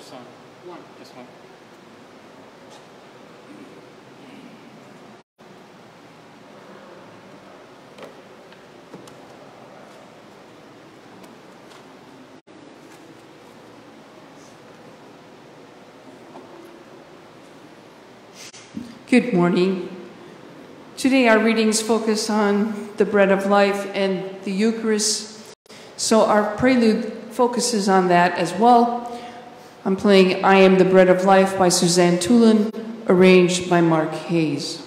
song. One. Just one. Good morning. Today our readings focus on the bread of life and the Eucharist. So our prelude focuses on that as well. I'm playing I Am the Bread of Life by Suzanne Toolan, arranged by Mark Hayes.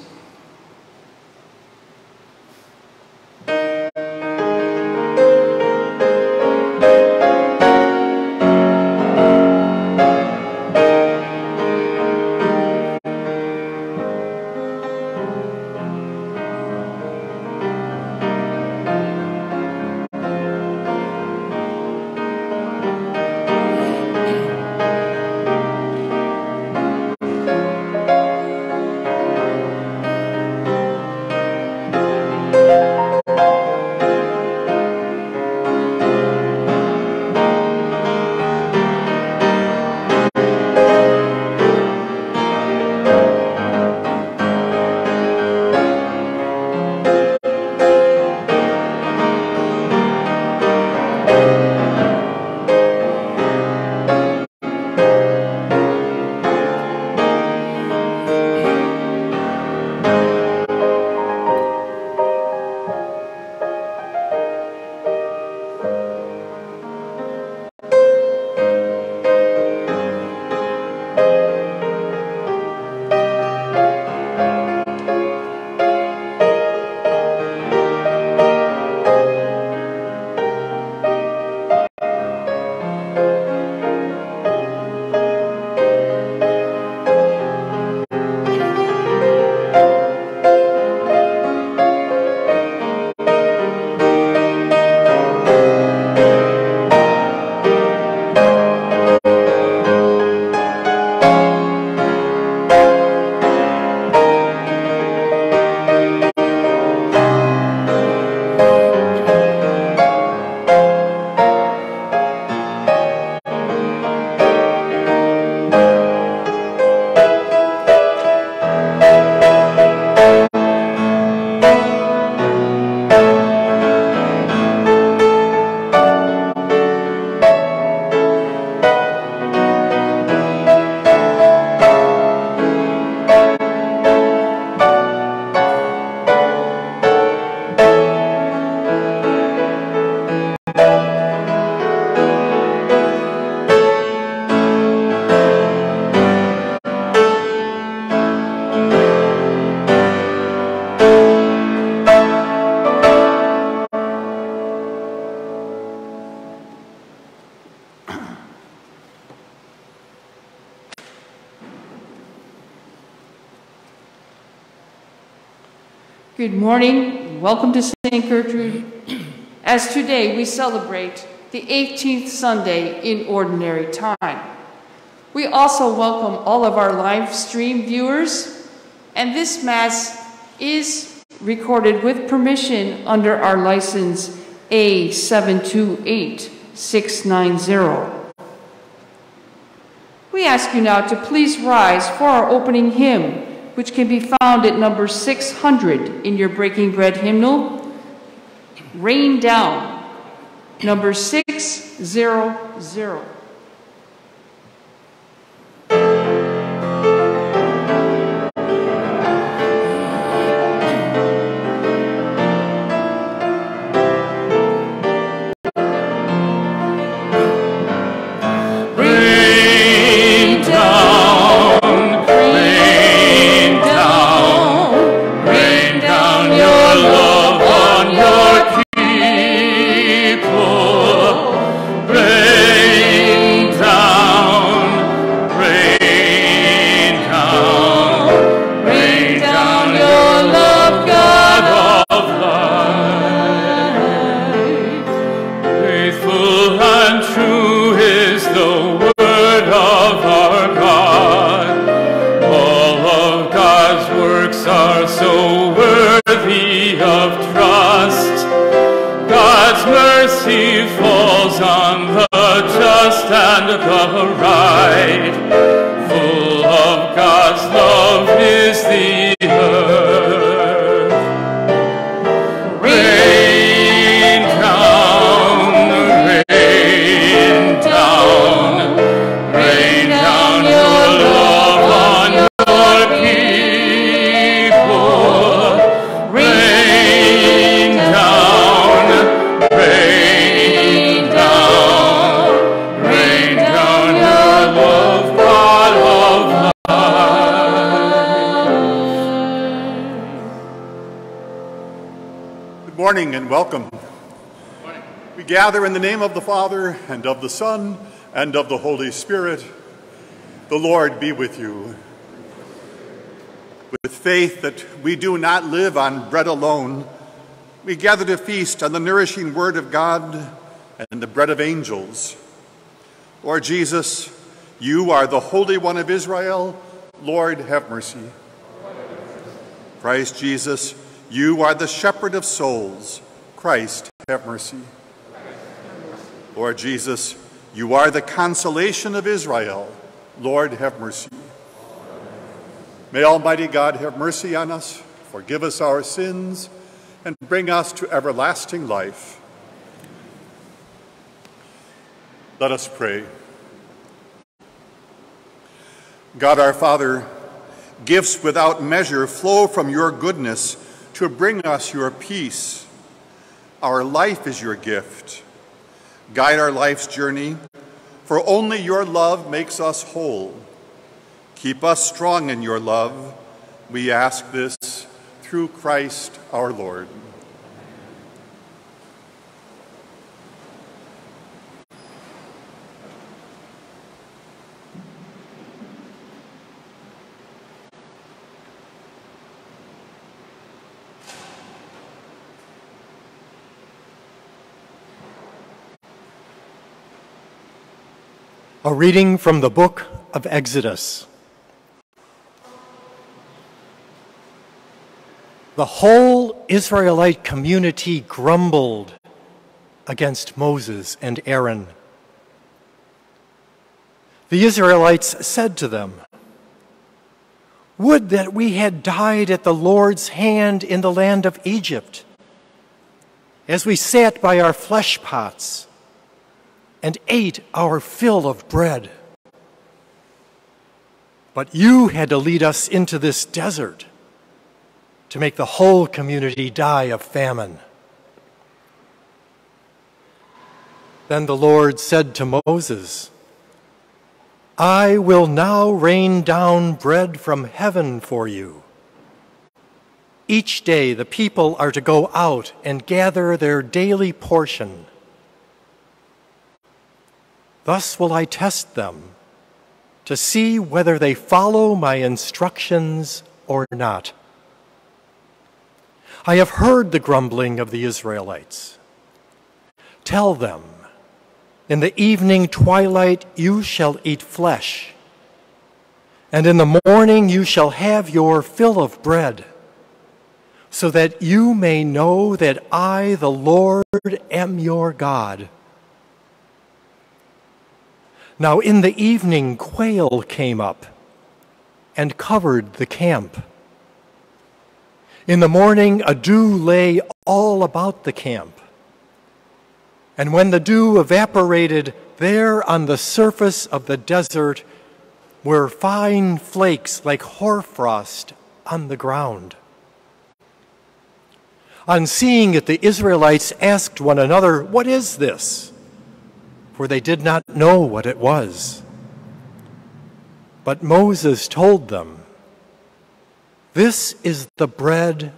Morning. Welcome to St. Gertrude. As today we celebrate the 18th Sunday in Ordinary Time. We also welcome all of our live stream viewers, and this Mass is recorded with permission under our license A728690. We ask you now to please rise for our opening hymn which can be found at number 600 in your Breaking Bread hymnal. Rain Down, number 600. Morning and welcome. We gather in the name of the Father and of the Son and of the Holy Spirit. The Lord be with you. With faith that we do not live on bread alone, we gather to feast on the nourishing Word of God and the bread of angels. Lord Jesus, you are the Holy One of Israel. Lord, have mercy. Christ Jesus, you are the shepherd of souls. Christ, have mercy. Lord Jesus, you are the consolation of Israel. Lord, have mercy. May Almighty God have mercy on us, forgive us our sins, and bring us to everlasting life. Let us pray. God our Father, gifts without measure flow from your goodness to bring us your peace. Our life is your gift. Guide our life's journey, for only your love makes us whole. Keep us strong in your love. We ask this through Christ our Lord. A reading from the book of Exodus. The whole Israelite community grumbled against Moses and Aaron. The Israelites said to them, Would that we had died at the Lord's hand in the land of Egypt, as we sat by our flesh pots and ate our fill of bread. But you had to lead us into this desert to make the whole community die of famine. Then the Lord said to Moses, I will now rain down bread from heaven for you. Each day the people are to go out and gather their daily portion. Thus will I test them to see whether they follow my instructions or not. I have heard the grumbling of the Israelites. Tell them, in the evening twilight you shall eat flesh, and in the morning you shall have your fill of bread, so that you may know that I, the Lord, am your God. Now in the evening, quail came up and covered the camp. In the morning, a dew lay all about the camp. And when the dew evaporated, there on the surface of the desert were fine flakes like hoarfrost on the ground. On seeing it, the Israelites asked one another, What is this? For they did not know what it was. But Moses told them, This is the bread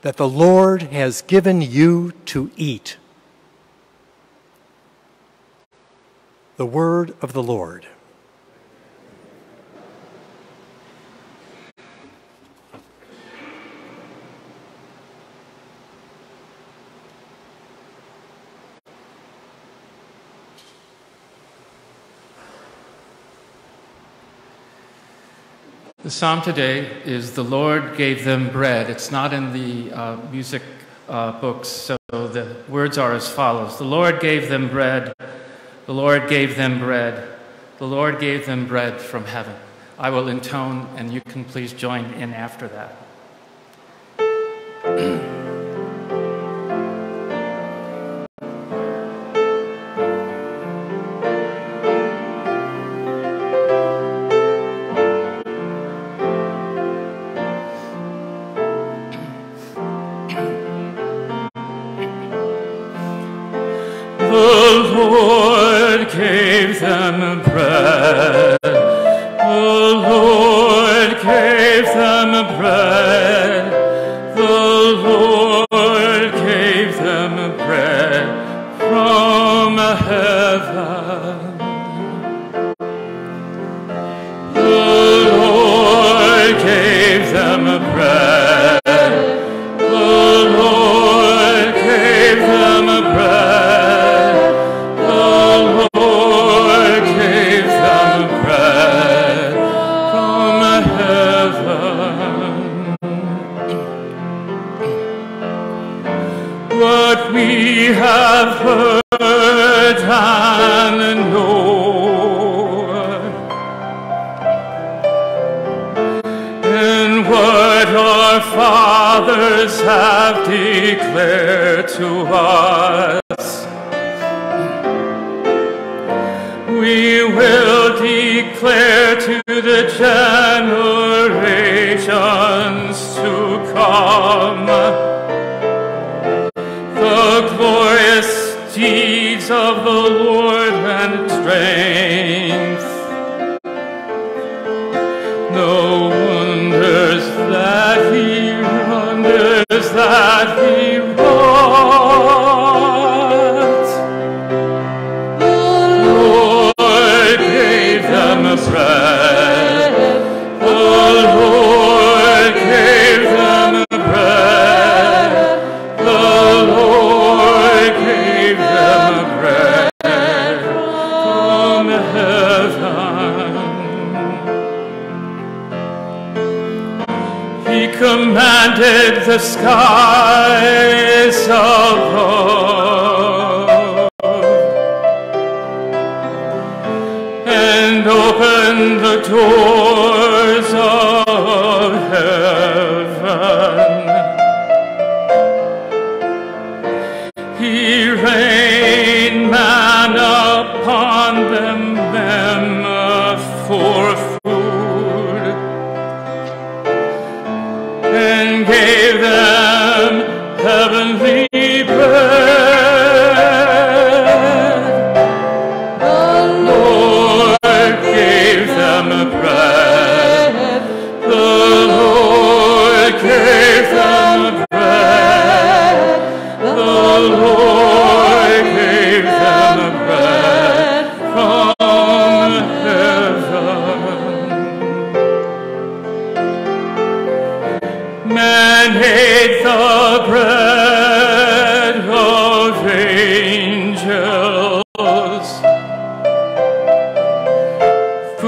that the Lord has given you to eat. The word of the Lord. The psalm today is The Lord gave them bread. It's not in the uh, music uh, books, so the words are as follows The Lord gave them bread. The Lord gave them bread. the Lord gave them bread from heaven. I will intone, and you can please join in after that. The Lord gave them bread.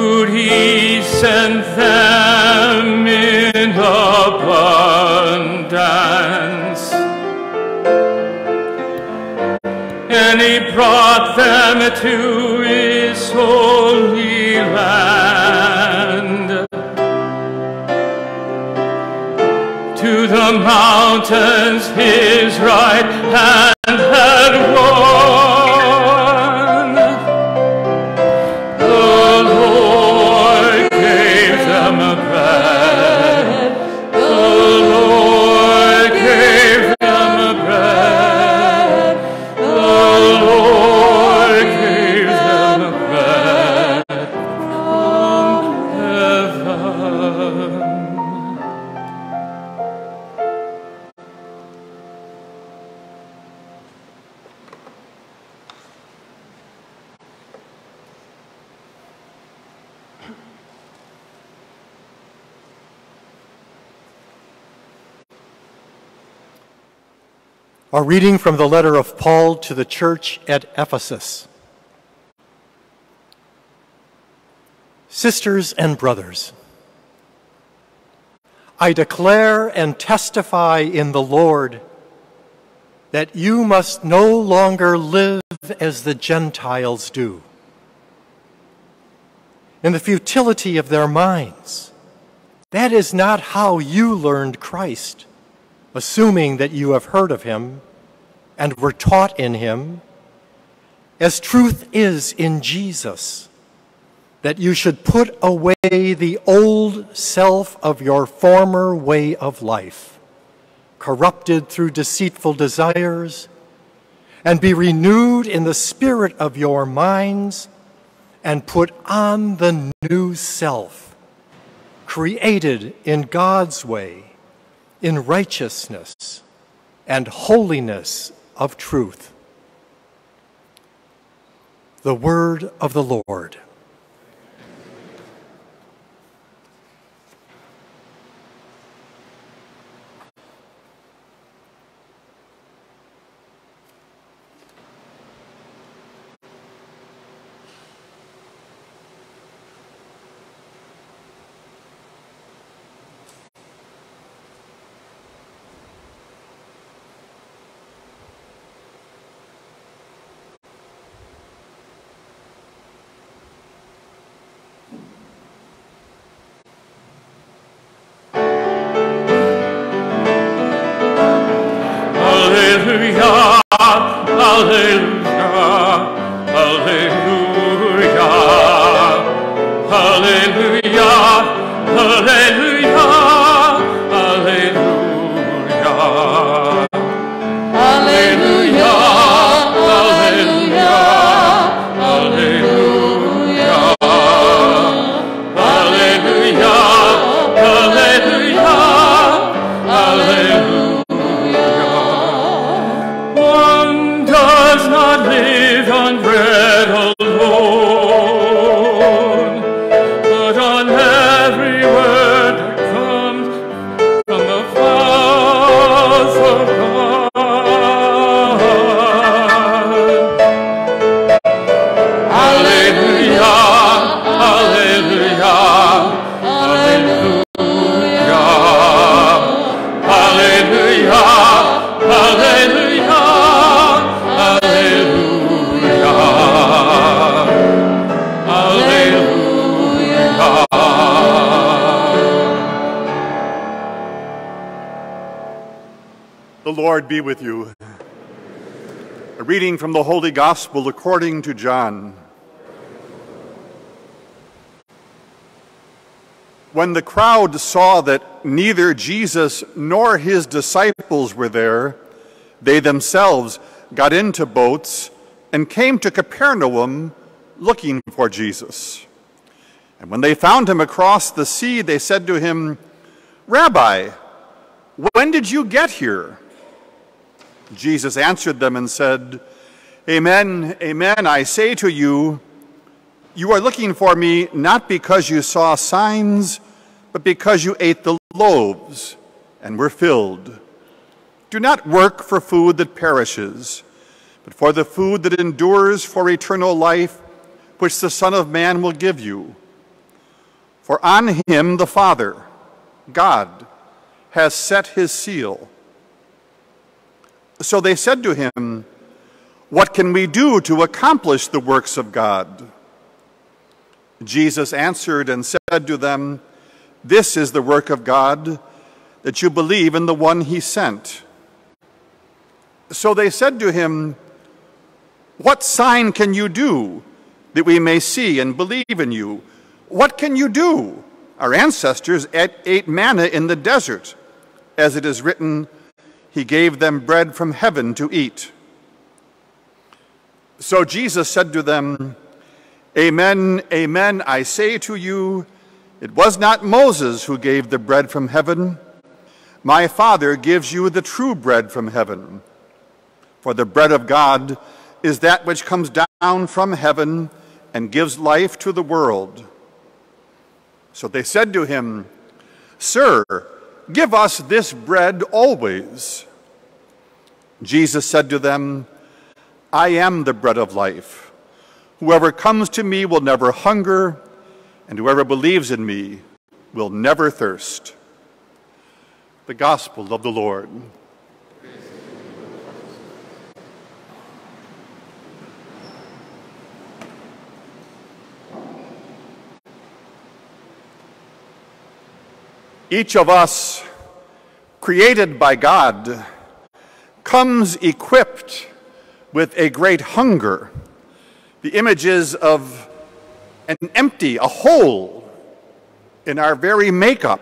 could he send them in abundance? And he brought them to his holy land, to the mountains his right hand. A reading from the letter of Paul to the church at Ephesus. Sisters and brothers, I declare and testify in the Lord that you must no longer live as the Gentiles do. in the futility of their minds. That is not how you learned Christ, assuming that you have heard of him and were taught in him, as truth is in Jesus, that you should put away the old self of your former way of life, corrupted through deceitful desires, and be renewed in the spirit of your minds and put on the new self, created in God's way, in righteousness and holiness of truth. The word of the Lord. From the Holy Gospel according to John. When the crowd saw that neither Jesus nor his disciples were there, they themselves got into boats and came to Capernaum looking for Jesus. And when they found him across the sea, they said to him, Rabbi, when did you get here? Jesus answered them and said, Amen, amen, I say to you, you are looking for me not because you saw signs, but because you ate the loaves and were filled. Do not work for food that perishes, but for the food that endures for eternal life, which the Son of Man will give you. For on him the Father, God, has set his seal. So they said to him, What can we do to accomplish the works of God? Jesus answered and said to them, This is the work of God, that you believe in the one he sent. So they said to him, What sign can you do that we may see and believe in you? What can you do? Our ancestors ate manna in the desert, as it is written, he gave them bread from heaven to eat. So Jesus said to them, Amen, amen, I say to you, it was not Moses who gave the bread from heaven. My Father gives you the true bread from heaven. For the bread of God is that which comes down from heaven and gives life to the world. So they said to him, Sir, Give us this bread always. Jesus said to them, I am the bread of life. Whoever comes to me will never hunger, and whoever believes in me will never thirst. The Gospel of the Lord. Each of us, created by God, comes equipped with a great hunger. The images of an empty, a hole in our very makeup,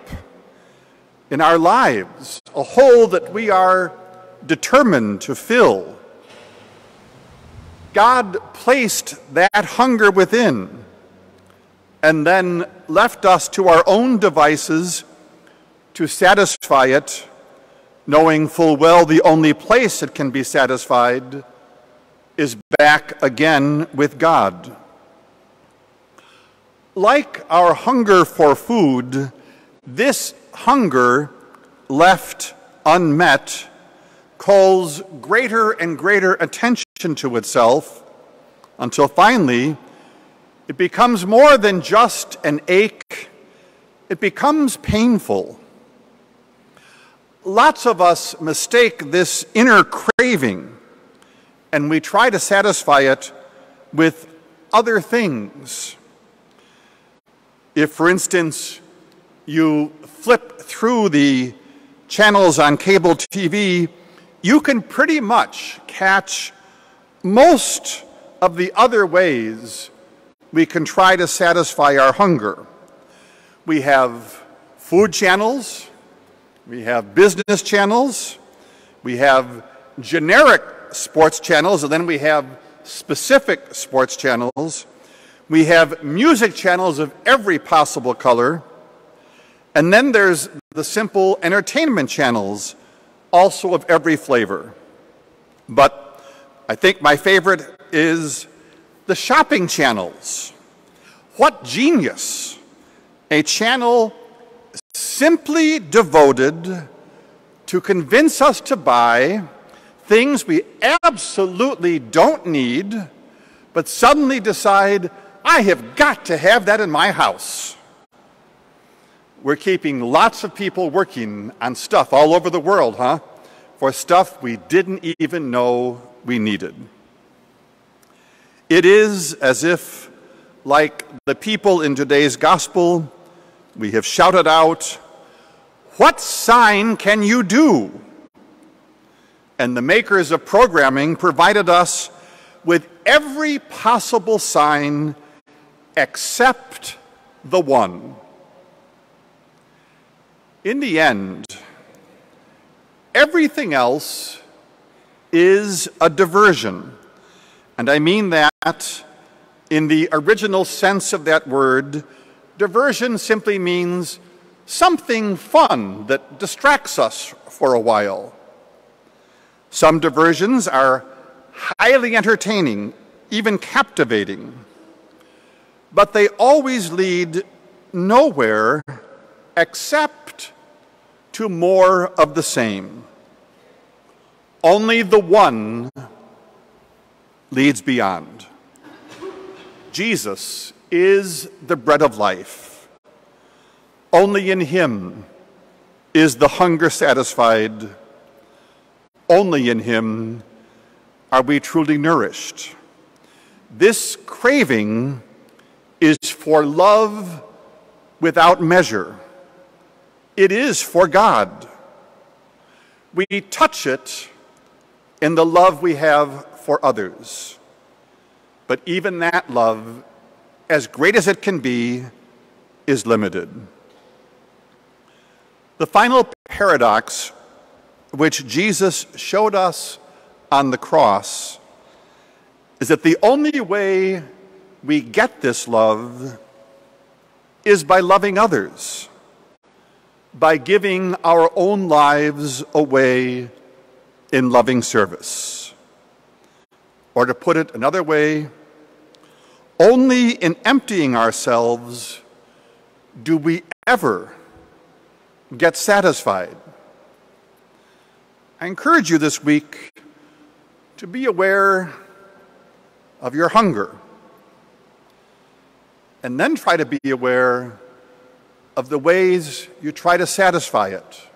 in our lives, a hole that we are determined to fill. God placed that hunger within and then left us to our own devices to satisfy it, knowing full well the only place it can be satisfied is back again with God. Like our hunger for food, this hunger left unmet calls greater and greater attention to itself until finally it becomes more than just an ache, it becomes painful. Lots of us mistake this inner craving and we try to satisfy it with other things. If, for instance, you flip through the channels on cable TV, you can pretty much catch most of the other ways we can try to satisfy our hunger. We have food channels, we have business channels, we have generic sports channels, and then we have specific sports channels. We have music channels of every possible color. And then there's the simple entertainment channels, also of every flavor. But I think my favorite is the shopping channels. What genius! A channel simply devoted to convince us to buy things we absolutely don't need, but suddenly decide, I have got to have that in my house. We're keeping lots of people working on stuff all over the world, huh? For stuff we didn't even know we needed. It is as if, like the people in today's gospel, we have shouted out, What sign can you do? And the makers of programming provided us with every possible sign except the one. In the end, everything else is a diversion. And I mean that in the original sense of that word. Diversion simply means something fun that distracts us for a while. Some diversions are highly entertaining, even captivating, but they always lead nowhere except to more of the same. Only the one leads beyond. Jesus is the bread of life. Only in him is the hunger satisfied only in Him are we truly nourished. This craving is for love without measure. It is for God. We touch it in the love we have for others. But even that love, as great as it can be, is limited. The final paradox which Jesus showed us on the cross is that the only way we get this love is by loving others, by giving our own lives away in loving service. Or to put it another way, only in emptying ourselves do we ever get satisfied. I encourage you this week to be aware of your hunger and then try to be aware of the ways you try to satisfy it,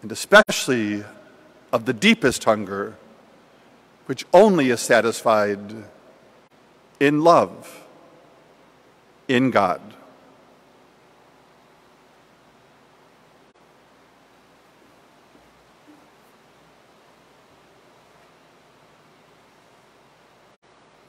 and especially of the deepest hunger, which only is satisfied in love, in God.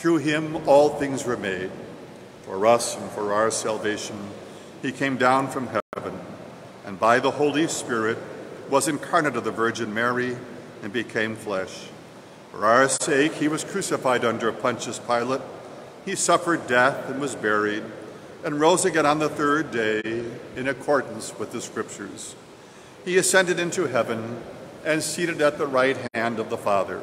Through him all things were made. For us and for our salvation, he came down from heaven, and by the Holy Spirit was incarnate of the Virgin Mary and became flesh. For our sake, he was crucified under Pontius Pilate. He suffered death and was buried, and rose again on the third day in accordance with the Scriptures. He ascended into heaven and seated at the right hand of the Father.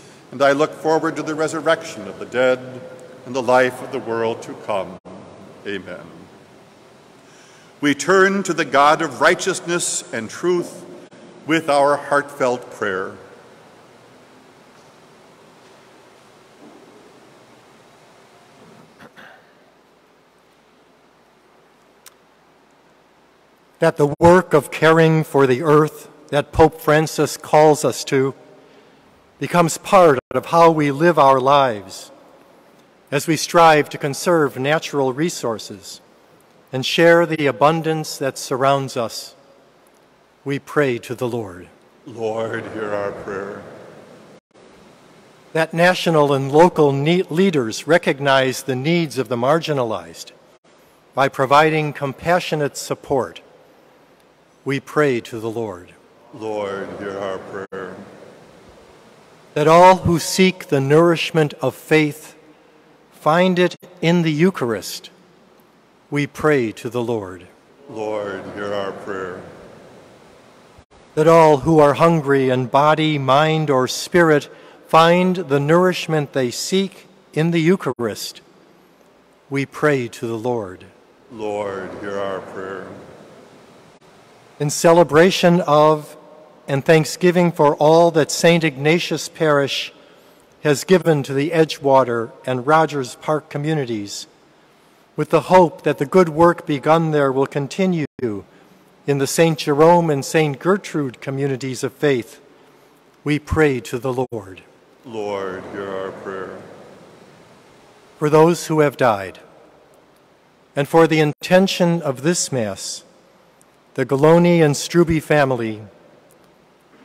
and I look forward to the resurrection of the dead and the life of the world to come. Amen. We turn to the God of righteousness and truth with our heartfelt prayer. That the work of caring for the earth that Pope Francis calls us to becomes part of how we live our lives as we strive to conserve natural resources and share the abundance that surrounds us. We pray to the Lord. Lord, hear our prayer. That national and local leaders recognize the needs of the marginalized by providing compassionate support. We pray to the Lord. Lord, hear our prayer that all who seek the nourishment of faith find it in the Eucharist. We pray to the Lord. Lord, hear our prayer. That all who are hungry in body, mind, or spirit find the nourishment they seek in the Eucharist. We pray to the Lord. Lord, hear our prayer. In celebration of and thanksgiving for all that St. Ignatius Parish has given to the Edgewater and Rogers Park communities, with the hope that the good work begun there will continue in the St. Jerome and St. Gertrude communities of faith, we pray to the Lord. Lord, hear our prayer. For those who have died, and for the intention of this Mass, the Galoni and Struby family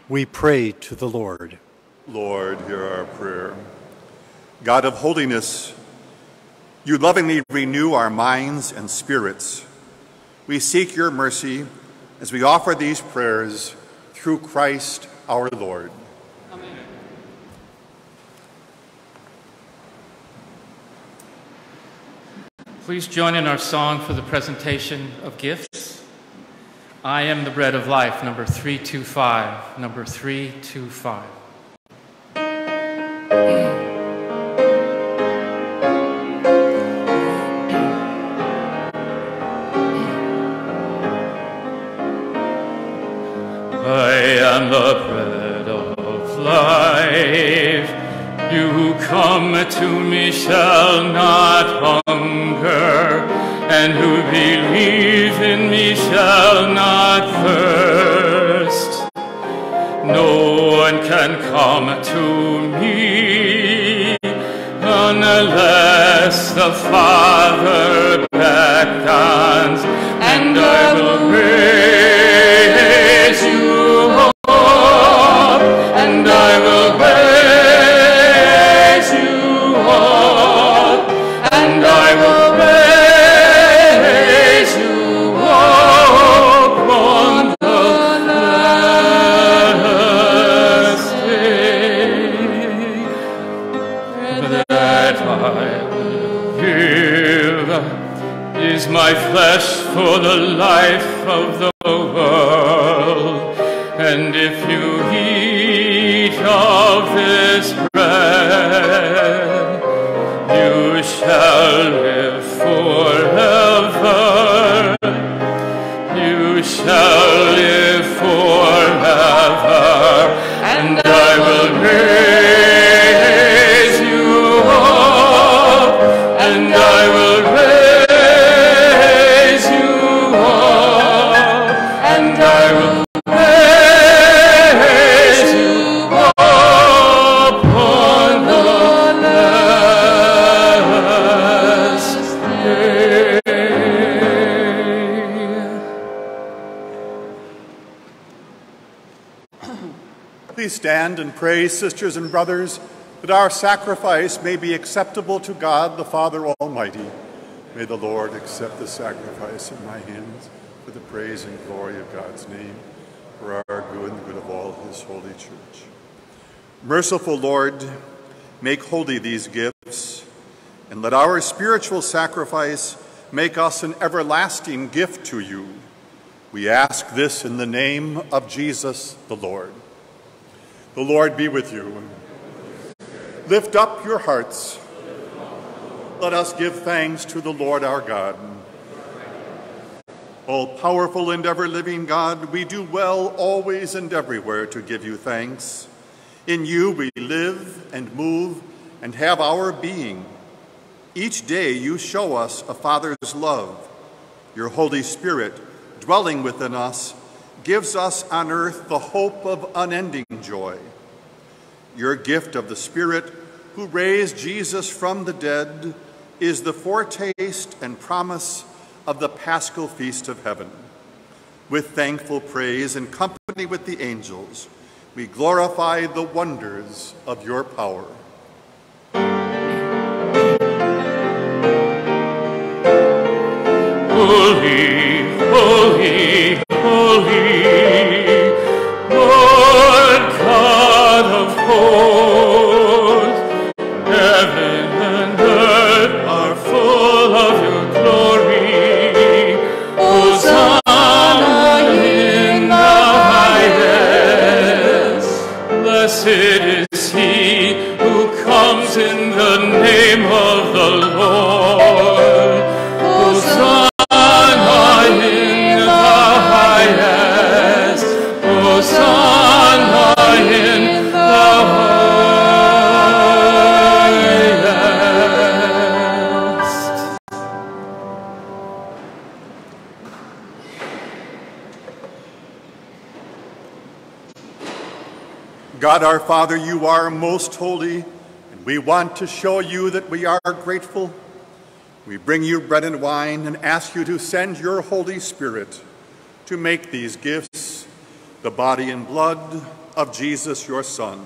we pray to the Lord. Lord, hear our prayer. God of holiness, you lovingly renew our minds and spirits. We seek your mercy as we offer these prayers through Christ our Lord. Amen. Please join in our song for the presentation of gifts. I am the bread of life, number 325. Number 325. I am the bread of life. You come to me shall not hunger and who believe in me shall not thirst. No one can come to me unless the Father pray, sisters and brothers, that our sacrifice may be acceptable to God the Father Almighty. May the Lord accept the sacrifice in my hands for the praise and glory of God's name, for our good and the good of all his holy church. Merciful Lord, make holy these gifts, and let our spiritual sacrifice make us an everlasting gift to you. We ask this in the name of Jesus the Lord. The Lord be with you. Lift up your hearts. Let us give thanks to the Lord our God. All powerful and ever living God, we do well always and everywhere to give you thanks. In you we live and move and have our being. Each day you show us a Father's love. Your Holy Spirit, dwelling within us, gives us on earth the hope of unending joy. Your gift of the Spirit, who raised Jesus from the dead, is the foretaste and promise of the paschal feast of heaven. With thankful praise in company with the angels, we glorify the wonders of your power. Holy, holy, God Father, you are most holy, and we want to show you that we are grateful. We bring you bread and wine and ask you to send your Holy Spirit to make these gifts the body and blood of Jesus, your Son.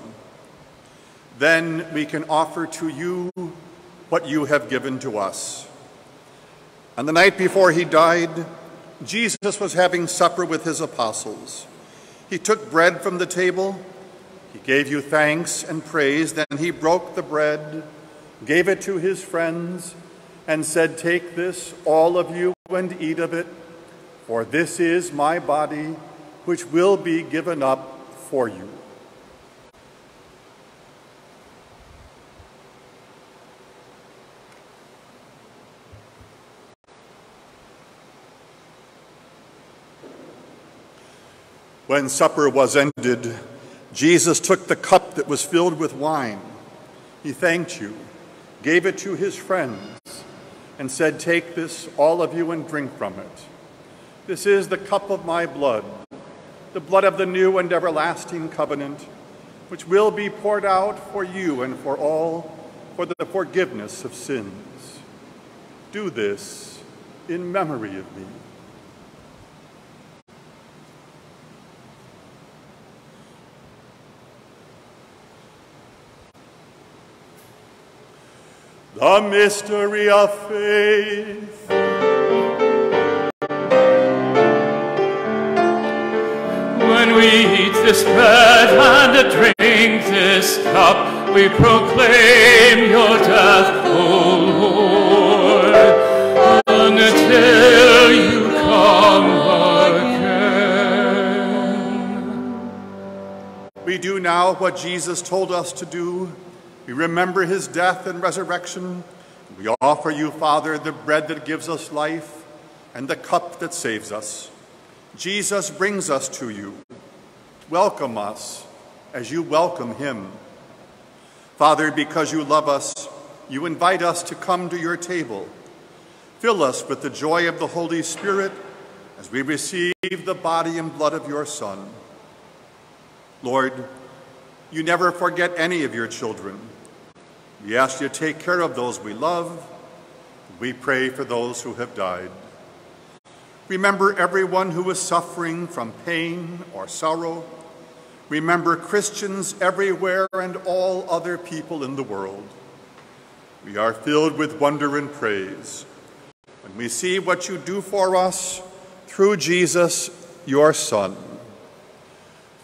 Then we can offer to you what you have given to us. On the night before he died, Jesus was having supper with his apostles. He took bread from the table he gave you thanks and praise. Then he broke the bread, gave it to his friends, and said, Take this, all of you, and eat of it, for this is my body, which will be given up for you. When supper was ended, Jesus took the cup that was filled with wine. He thanked you, gave it to his friends, and said, Take this, all of you, and drink from it. This is the cup of my blood, the blood of the new and everlasting covenant, which will be poured out for you and for all for the forgiveness of sins. Do this in memory of me. The mystery of faith. When we eat this bread and drink this cup, we proclaim your death, O Lord, until you come again. we do now what Jesus told us to do. We remember his death and resurrection. We offer you, Father, the bread that gives us life and the cup that saves us. Jesus brings us to you. Welcome us as you welcome him. Father, because you love us, you invite us to come to your table. Fill us with the joy of the Holy Spirit as we receive the body and blood of your Son. Lord, you never forget any of your children. We ask you to take care of those we love. We pray for those who have died. Remember everyone who is suffering from pain or sorrow. Remember Christians everywhere and all other people in the world. We are filled with wonder and praise when we see what you do for us through Jesus, your Son.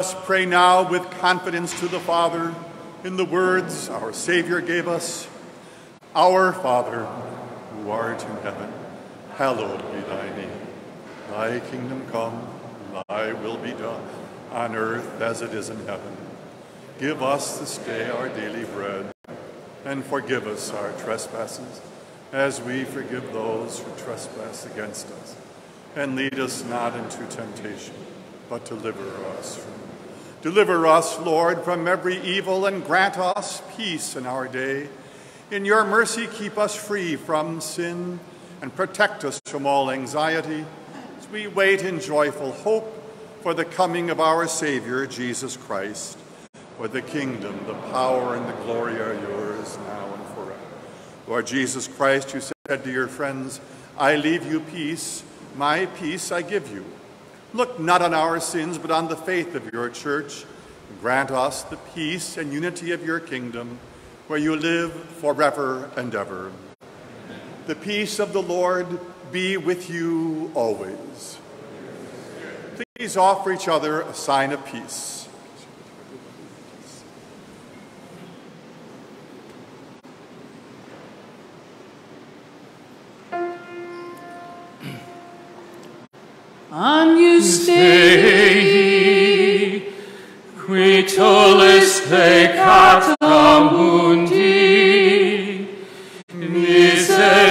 Us pray now with confidence to the Father in the words our Savior gave us. Our Father, who art in heaven, hallowed be thy name. Thy kingdom come, thy will be done, on earth as it is in heaven. Give us this day our daily bread, and forgive us our trespasses, as we forgive those who trespass against us. And lead us not into temptation, but deliver us from Deliver us, Lord, from every evil and grant us peace in our day. In your mercy, keep us free from sin and protect us from all anxiety as we wait in joyful hope for the coming of our Savior, Jesus Christ. For the kingdom, the power, and the glory are yours now and forever. Lord Jesus Christ, you said to your friends, I leave you peace, my peace I give you. Look not on our sins, but on the faith of your church. Grant us the peace and unity of your kingdom, where you live forever and ever. The peace of the Lord be with you always. Please offer each other a sign of peace. Agnus Dei, Dei, qui tollis peccata mundi, miserere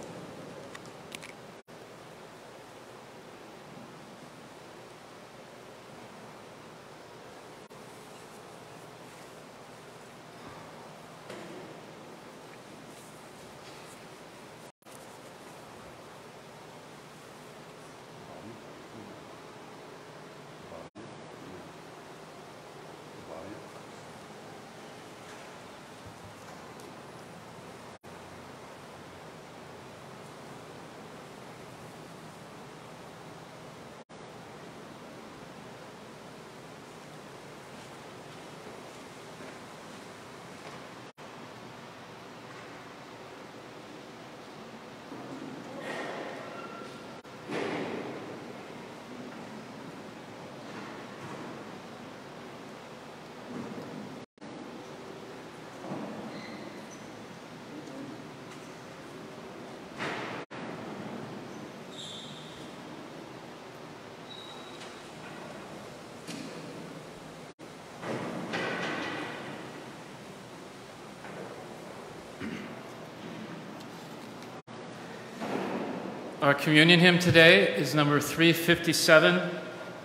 Our communion hymn today is number 357,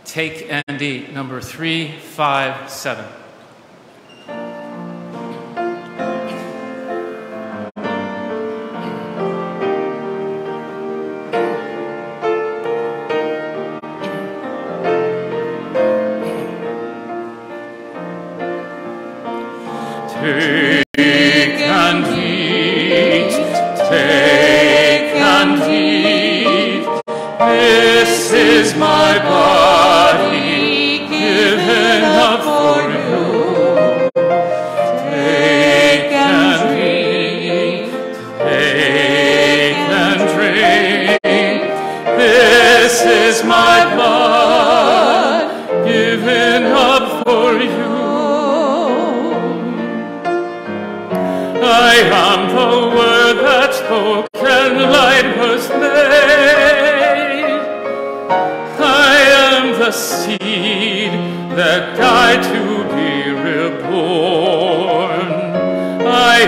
Take and Eat, number 357.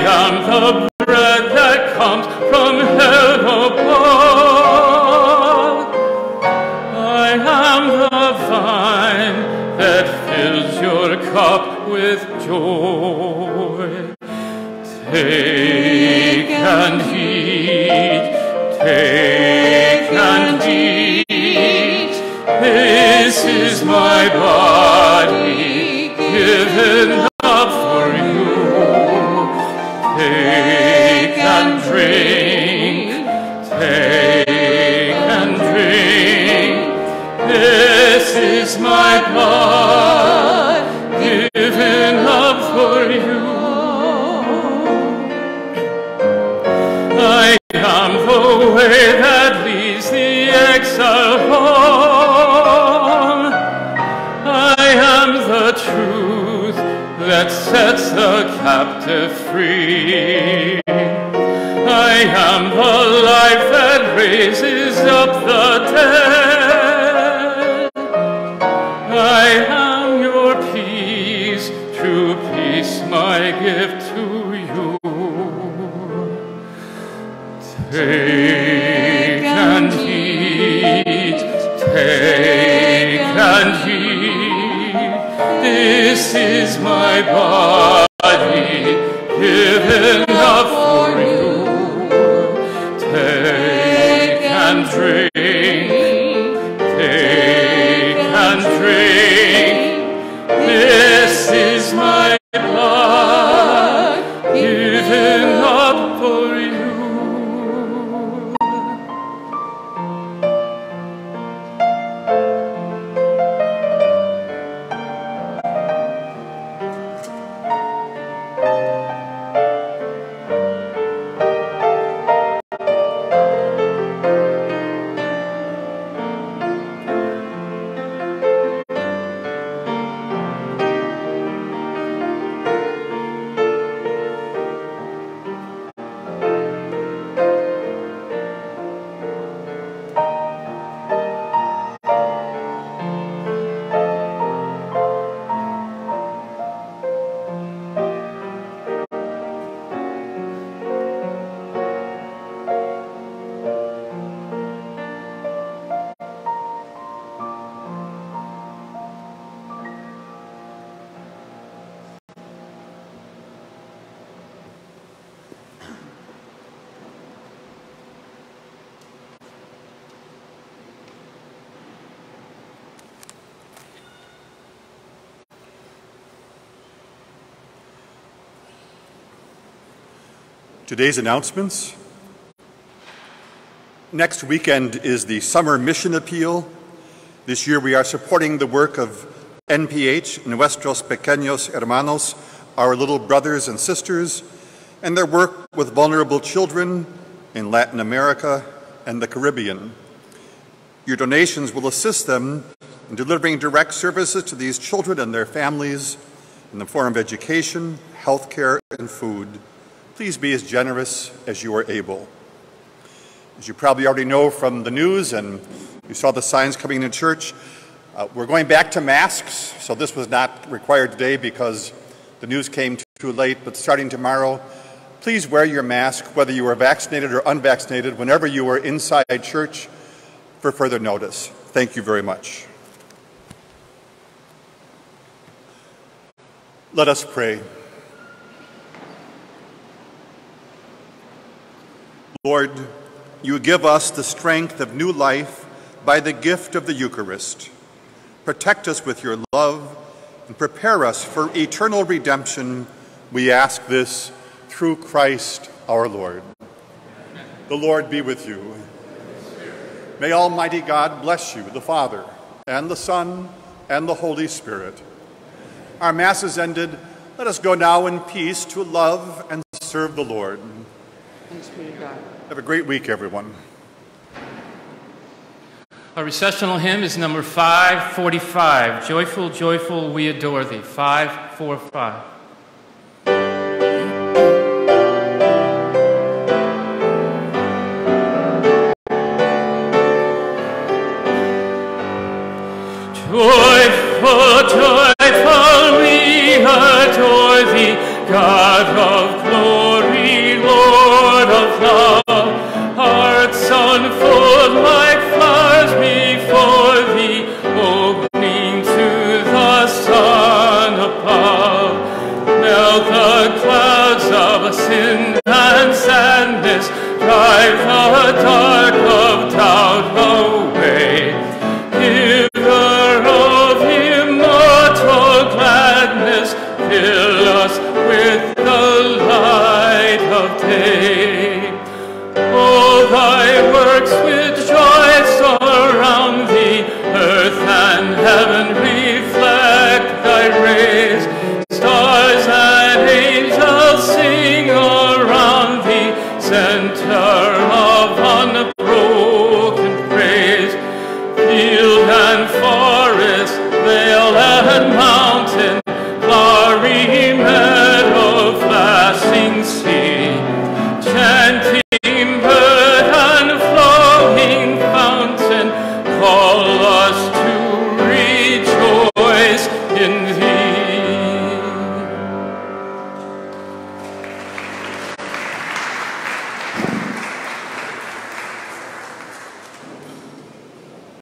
I am the sing Today's announcements. Next weekend is the Summer Mission Appeal. This year we are supporting the work of NPH, Nuestros Pequeños Hermanos, our little brothers and sisters, and their work with vulnerable children in Latin America and the Caribbean. Your donations will assist them in delivering direct services to these children and their families in the form of education, health care, and food. Please be as generous as you are able. As you probably already know from the news and you saw the signs coming in church, uh, we're going back to masks, so this was not required today because the news came too late, but starting tomorrow, Please wear your mask, whether you are vaccinated or unvaccinated, whenever you are inside church for further notice. Thank you very much. Let us pray. Lord, you give us the strength of new life by the gift of the Eucharist. Protect us with your love and prepare us for eternal redemption. We ask this through Christ our Lord. The Lord be with you. May Almighty God bless you, the Father, and the Son, and the Holy Spirit. Our Mass is ended. Let us go now in peace to love and serve the Lord. Thanks be to God. Have a great week, everyone. Our recessional hymn is number 545 Joyful, Joyful, We Adore Thee. 545.